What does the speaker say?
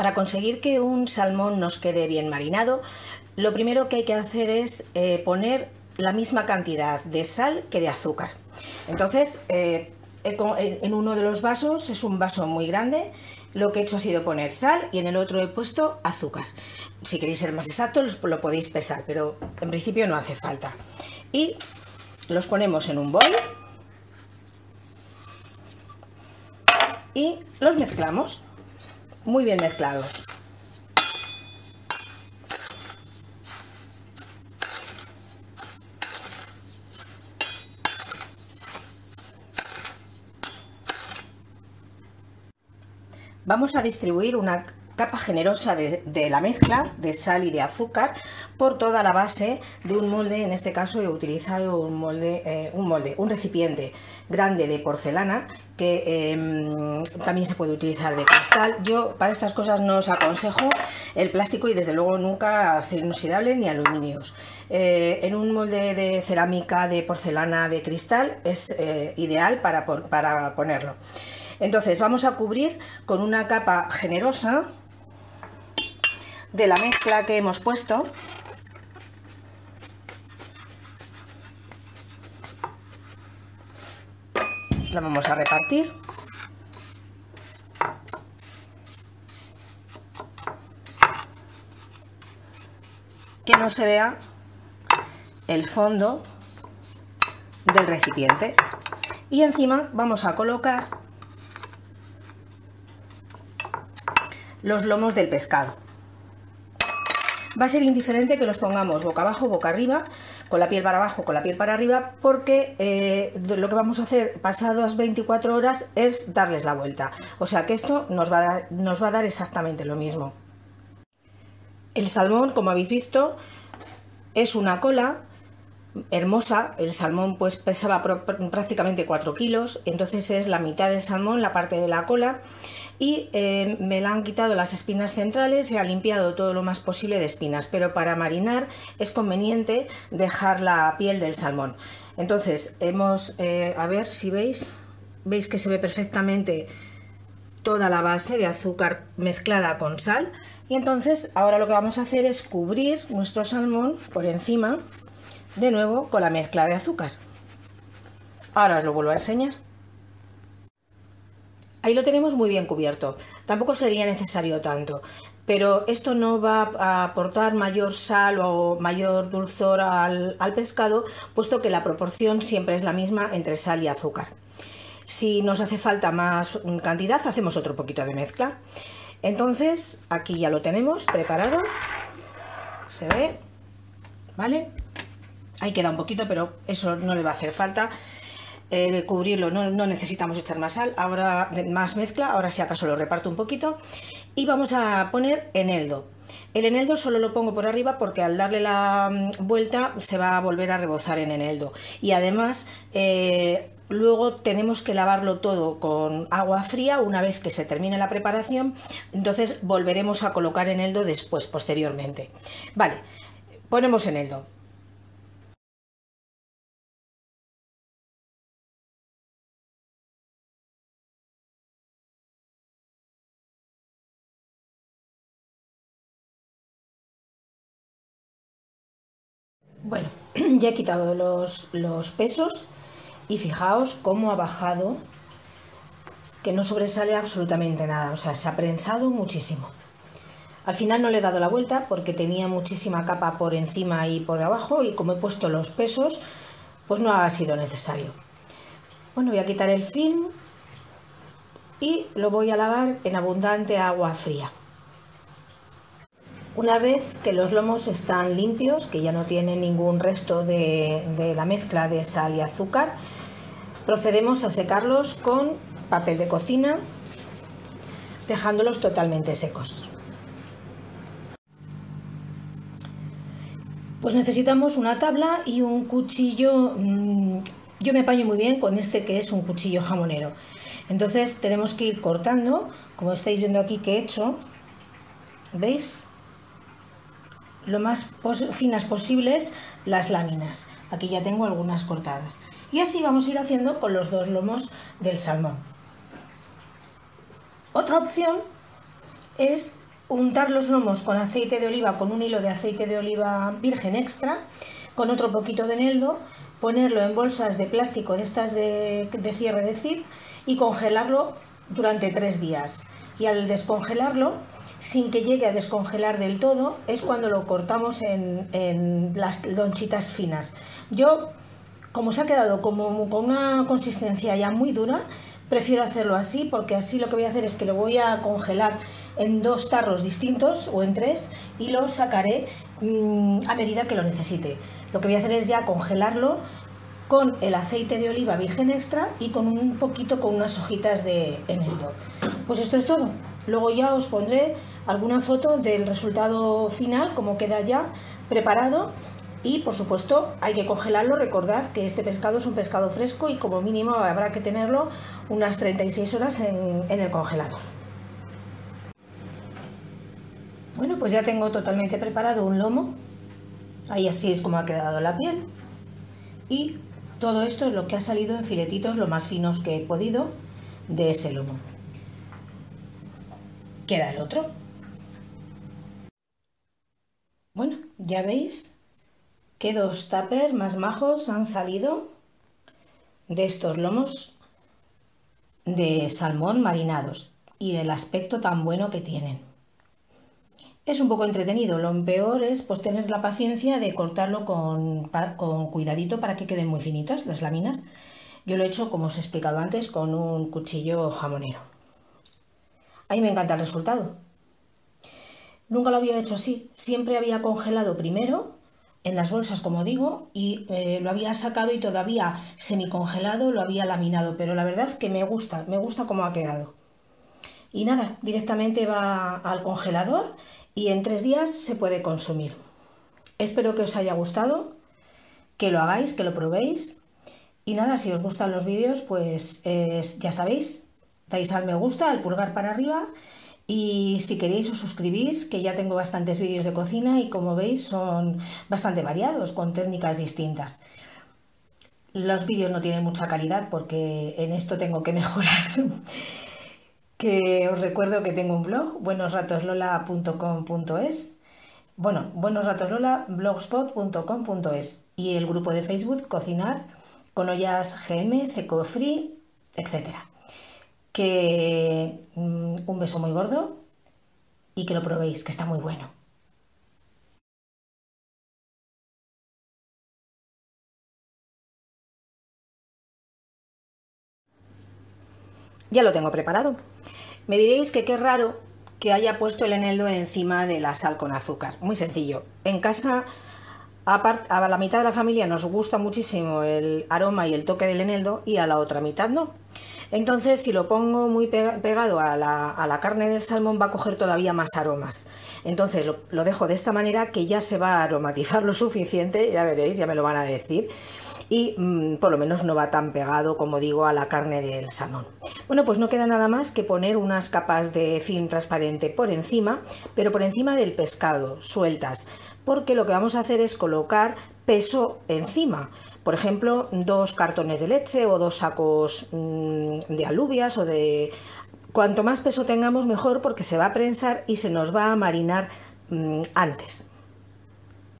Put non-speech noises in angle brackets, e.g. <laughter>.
Para conseguir que un salmón nos quede bien marinado, lo primero que hay que hacer es eh, poner la misma cantidad de sal que de azúcar. Entonces, eh, en uno de los vasos, es un vaso muy grande, lo que he hecho ha sido poner sal y en el otro he puesto azúcar. Si queréis ser más exactos, lo podéis pesar, pero en principio no hace falta. Y los ponemos en un bol y los mezclamos muy bien mezclados. Vamos a distribuir una capa generosa de, la mezcla de sal y de azúcar por toda la base de un molde, en este caso he utilizado un molde, eh, un, molde un recipiente grande de porcelana que em, también se puede utilizar de cristal. Yo para estas cosas no os aconsejo el plástico y desde luego nunca acero inoxidable ni aluminios. Eh, en un molde de cerámica, de porcelana, de cristal es eh, ideal para, para ponerlo. Entonces vamos a cubrir con una capa generosa de la mezcla que hemos puesto. La vamos a repartir. Que no se vea el fondo del recipiente. Y encima vamos a colocar los lomos del pescado va a ser indiferente que los pongamos boca abajo, boca arriba, con la piel para abajo, con la piel para arriba, porque eh, lo que vamos a hacer pasadas 24 horas es darles la vuelta. O sea que esto nos va, a dar, nos va a dar exactamente lo mismo. El salmón, como habéis visto, es una cola hermosa. El salmón pues pesaba prácticamente 4 kilos, entonces es la mitad del salmón, la parte de la cola y eh, me la han quitado las espinas centrales y ha limpiado todo lo más posible de espinas, pero para marinar es conveniente dejar la piel del salmón. Entonces, hemos, eh, a ver si veis, veis que se ve perfectamente toda la base de azúcar mezclada con sal y entonces ahora lo que vamos a hacer es cubrir nuestro salmón por encima de nuevo con la mezcla de azúcar. Ahora os lo vuelvo a enseñar. Ahí lo tenemos muy bien cubierto. Tampoco sería necesario tanto, pero esto no va a aportar mayor sal o mayor dulzor al, pescado, puesto que la proporción siempre es la misma entre sal y azúcar. Si nos hace falta más cantidad, hacemos otro poquito de mezcla. Entonces, aquí ya lo tenemos preparado. Se ve, ¿vale? Ahí queda un poquito, pero eso no le va a hacer falta. Eh, cubrirlo, no, necesitamos echar más sal, ahora más mezcla, ahora si acaso lo reparto un poquito y vamos a poner eneldo. El eneldo solo lo pongo por arriba porque al darle la mm, vuelta se va a volver a rebozar en eneldo y además eh, luego tenemos que lavarlo todo con agua fría una vez que se termine la preparación, entonces volveremos a colocar eneldo después, posteriormente. Vale, ponemos eneldo. Bueno, <clears throat> ya he quitado los, pesos y fijaos cómo ha bajado, que no sobresale absolutamente nada, o sea, se ha prensado muchísimo. Al final no le he dado la vuelta porque tenía muchísima capa por encima y por abajo y como he puesto los pesos, pues no ha sido necesario. Bueno, voy a quitar el film y lo voy a lavar en abundante agua fría. Una vez que los lomos están limpios, que ya no tienen ningún resto de, la mezcla de sal y azúcar, procedemos a secarlos con papel de cocina, dejándolos totalmente secos. Pues necesitamos una tabla y un cuchillo. Mm, yo me apaño muy bien con este que es un cuchillo jamonero. Entonces tenemos que ir cortando, como estáis viendo aquí que he hecho. ¿Veis? Lo más finas posibles las láminas. Aquí ya tengo algunas cortadas. Y así vamos a ir haciendo con los dos lomos del salmón. Otra opción es untar los lomos con aceite de oliva, con un hilo de aceite de oliva virgen extra, con otro poquito de eneldo, ponerlo en bolsas de plástico de estas de, cierre de zip y congelarlo durante tres días. Y al descongelarlo, sin que llegue a descongelar del todo, es cuando lo cortamos en, en las lonchitas finas. Yo, como se ha quedado con una consistencia ya muy dura, prefiero hacerlo así porque así lo que voy a hacer es que lo voy a congelar en dos tarros distintos o en tres y lo sacaré mm, a medida que lo necesite. Lo que voy a hacer es ya congelarlo con el aceite de oliva virgen extra y con un poquito con unas hojitas de eneldo. Pues esto es todo. Luego ya os pondré alguna foto del resultado final, como queda ya preparado y por supuesto hay que congelarlo, recordad que este pescado es un pescado fresco y como mínimo habrá que tenerlo unas 36 horas en, el congelador. Bueno, pues ya tengo totalmente preparado un lomo, ahí así es como ha quedado la piel y todo esto es lo que ha salido en filetitos lo más finos que he podido de ese lomo. Queda el otro. Bueno, ya veis ¿Qué dos tuppers más majos han salido de estos lomos de salmón marinados y el aspecto tan bueno que tienen. Es un poco entretenido, lo peor es pues, tener la paciencia de cortarlo con, con cuidadito para que queden muy finitas las láminas. Yo lo he hecho, como os he explicado antes, con un cuchillo jamonero. A mí me encanta el resultado. Nunca lo había hecho así, siempre había congelado primero en las bolsas, como digo, y eh, lo había sacado y todavía semicongelado, lo había laminado, pero la verdad que me gusta, me gusta cómo ha quedado. Y nada, directamente va al congelador y en tres días se puede consumir. Espero que os haya gustado, que lo hagáis, que lo probéis. Y nada, si os gustan los vídeos, pues ya sabéis, dais al me gusta, al pulgar para arriba y si queréis os suscribís, que ya tengo bastantes vídeos de cocina y como veis son bastante variados, con técnicas distintas. Los vídeos no tienen mucha calidad porque en esto tengo que <laughs> mejorar. que os recuerdo que tengo un blog, buenosratoslola.com.es bueno, buenosratoslola.blogspot.com.es y el grupo de Facebook Cocinar con ollas GM, Free, etcétera que mm, un beso muy gordo y que lo probéis, que está muy bueno. Ya lo tengo preparado. Me diréis que qué raro que haya puesto el eneldo encima de la sal con azúcar. Muy sencillo. En casa, a la mitad de la familia nos gusta muchísimo el aroma y el toque del eneldo y a la otra mitad no. Entonces, si lo pongo muy pegado a la, carne del salmón, va a coger todavía más aromas. Entonces, lo, dejo de esta manera que ya se va a aromatizar lo suficiente, ya veréis, ya me lo van a decir. Y mm, por lo menos no va tan pegado, como digo, a la carne del salmón. Bueno, pues no queda nada más que poner unas capas de film transparente por encima, pero por encima del pescado, sueltas, porque lo que vamos a hacer es colocar peso encima por ejemplo, dos cartones de leche o dos sacos mm, de alubias o de... Cuanto más peso tengamos mejor porque se va a prensar y se nos va a marinar mm, antes.